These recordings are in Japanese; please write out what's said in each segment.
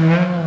Mm-hmm.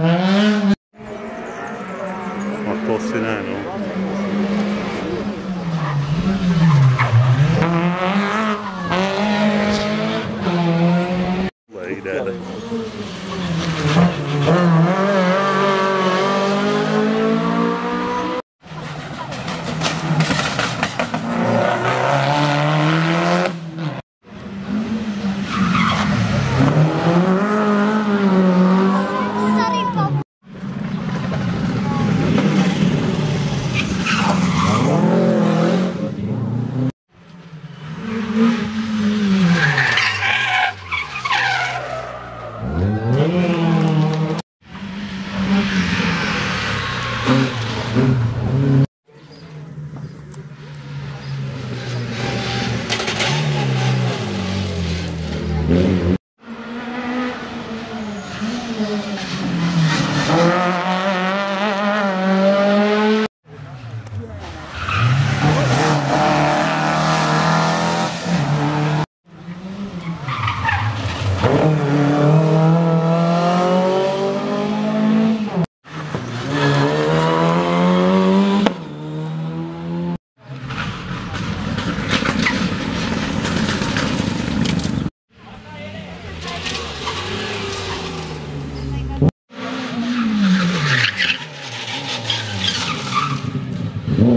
Mm-hmm.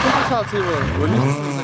kommt das Herz hier? Wo liegt